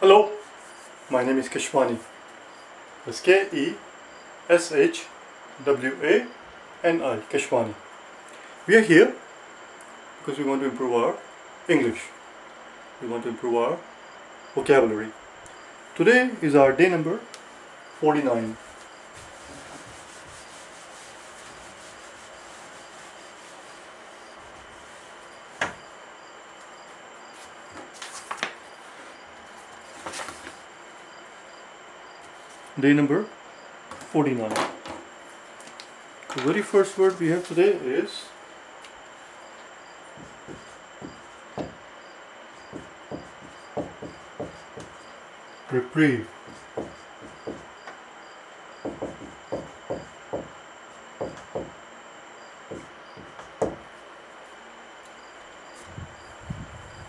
Hello, my name is Keshwani. That's K-E-S-H-W-A-N-I, Keshwani. We are here because we want to improve our English. We want to improve our vocabulary. Today is our day number 49. Day number 49. The very first word we have today is reprieve.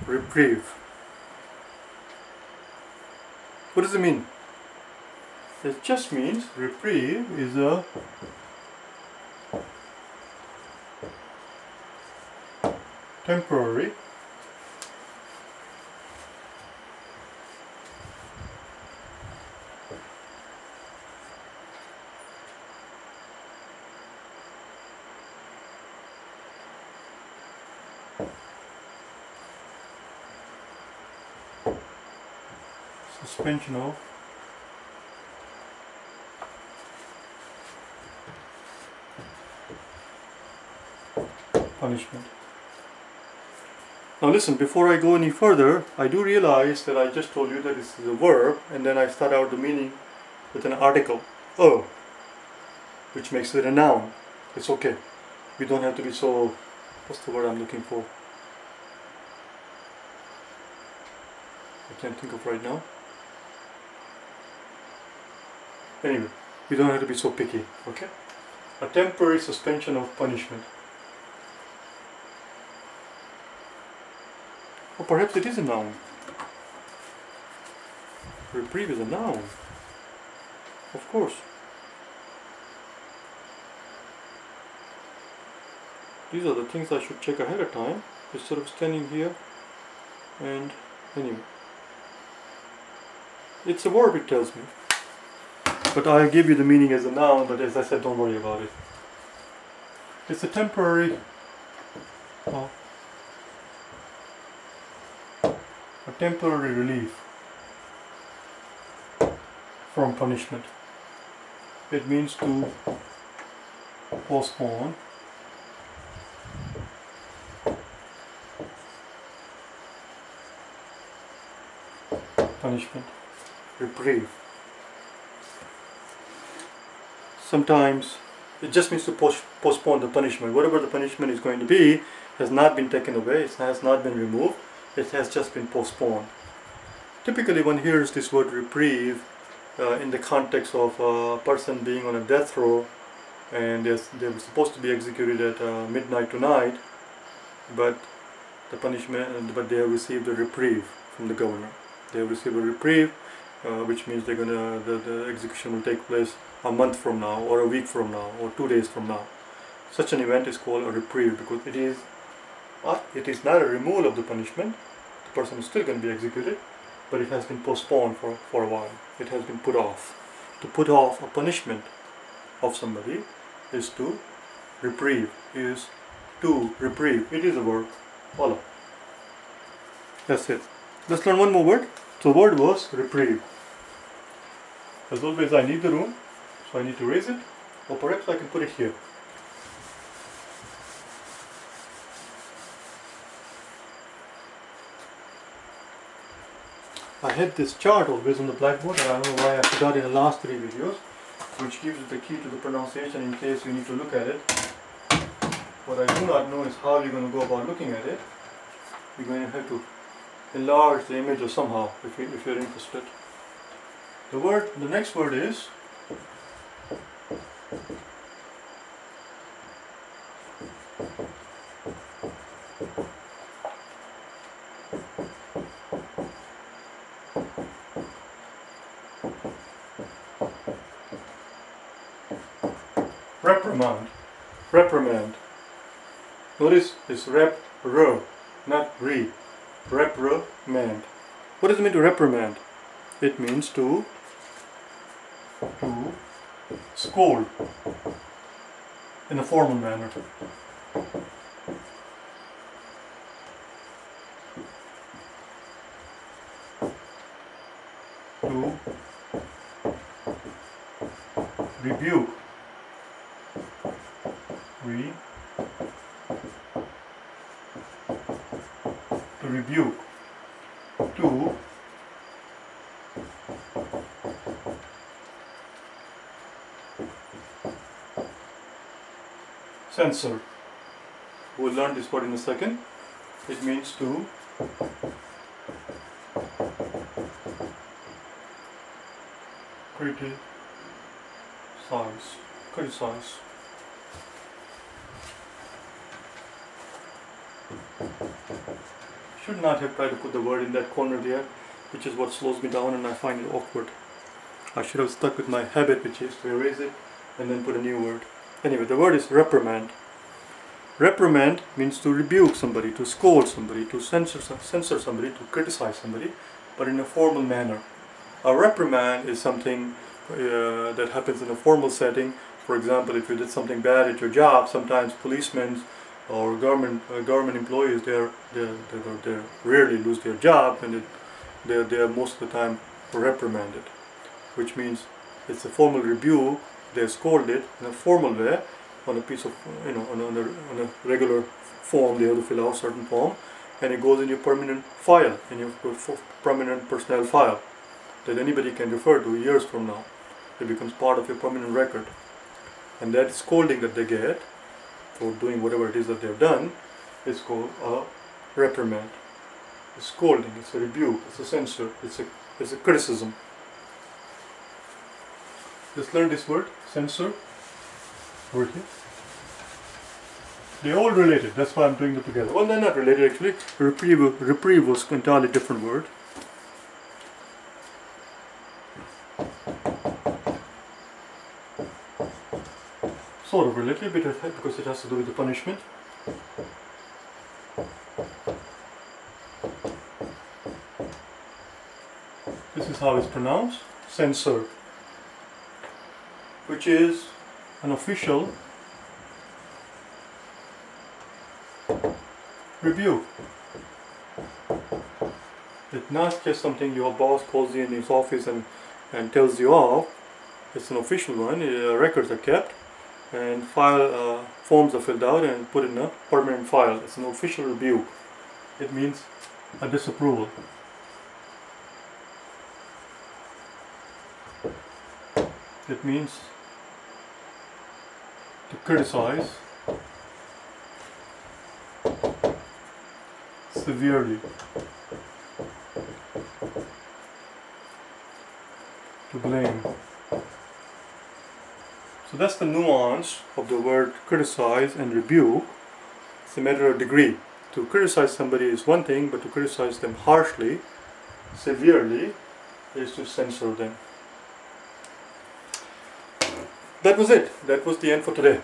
Reprieve. What does it mean? It just means reprieve is a temporary suspension of punishment. Now listen, before I go any further, I do realize that I just told you that this is a verb and then I start out the meaning with an article, oh, which makes it a noun. It's okay. We don't have to be so, what's the word I'm looking for? I can't think of right now. Anyway, we don't have to be so picky, okay? A temporary suspension of punishment. Or perhaps it is a noun. Reprieve is a noun. Of course. These are the things I should check ahead of time instead of standing here and anyway. It's a verb it tells me. But I give you the meaning as a noun, but as I said, don't worry about it. It's a temporary a temporary relief from punishment. It means to postpone punishment, reprieve. Sometimes it just means to post postpone the punishment. Whatever the punishment is going to be has not been taken away, it has not been removed, it has just been postponed. Typically one hears this word reprieve uh, in the context of a person being on a death row and they were supposed to be executed at uh, midnight tonight but the punishment but they have received a reprieve from the governor. They have received a reprieve uh, which means they're gonna the, the execution will take place a month from now or a week from now or two days from now. Such an event is called a reprieve because it is uh, it is not a removal of the punishment. Person is still going to be executed, but it has been postponed for, for a while. It has been put off. To put off a punishment of somebody is to reprieve, is to reprieve. It is a verb. Voila. That's it. Let's learn one more word. So the word was reprieve. As always, I need the room, so I need to raise it, or perhaps I can put it here. I had this chart always on the blackboard and I don't know why I forgot in the last three videos which gives the key to the pronunciation in case you need to look at it. What I do not know is how you're going to go about looking at it. You're going to have to enlarge the image or somehow if, you, if you're interested. The word, the next word is reprimand. Reprimand. Notice it's rep, ro, not re. Reprimand. What does it mean to reprimand? it means to to scold in a formal manner. To rebuke. Re to rebuke. To censure. We'll learn this word in a second. It means to criticize. Criticize. Should not have tried to put the word in that corner there, which is what slows me down and I find it awkward. I should have stuck with my habit, which is to erase it and then put a new word. Anyway, the word is reprimand. Reprimand means to rebuke somebody, to scold somebody, to censure, censure somebody, to criticize somebody, but in a formal manner. A reprimand is something uh, that happens in a formal setting. For example, if you did something bad at your job, sometimes policemen or government uh, government employees they're, they're, they're, they rarely lose their job and they're, they're most of the time reprimanded, which means it's a formal review they're scolded in a formal way on a piece of, you know, on a, on a regular form, they have to fill out a certain form, and it goes in your permanent file, in your permanent personnel file, that anybody can refer to years from now. It becomes part of your permanent record. And that scolding that they get for doing whatever it is that they've done is called a reprimand. A scolding, it's a rebuke, it's a censure, it's a, it's a criticism. Just learn this word, censure, over here. They're all related, that's why I'm doing them together. Well, they're not related actually. Reprieve, reprieve was entirely different word. Sort of related, because it has to do with the punishment. This is how it's pronounced, censure which is an official review. It's not just something your boss calls you in his office and, and tells you off. It's an official one. Records are kept and file uh, forms are filled out and put in a permanent file. It's an official review. It means a disapproval. It means to criticize severely, to blame. That's the nuance of the word criticize and rebuke. It's a matter of degree. To criticize somebody is one thing, but to criticize them harshly, severely, is to censure them that was it. That was the end for today.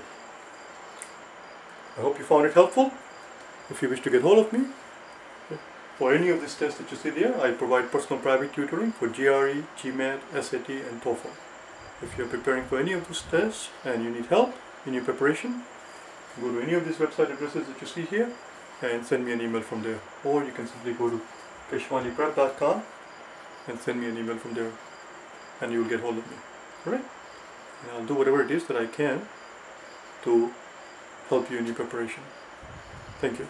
I hope you found it helpful. If you wish to get hold of me, for any of these tests that you see there, I provide personal private tutoring for GRE, GMAT, SAT and TOEFL. If you're preparing for any of those tests and you need help in your preparation, go to any of these website addresses that you see here and send me an email from there. Or you can simply go to keshwaniprep.com and send me an email from there and you will get hold of me. Alright? and I'll do whatever it is that I can to help you in your preparation. Thank you.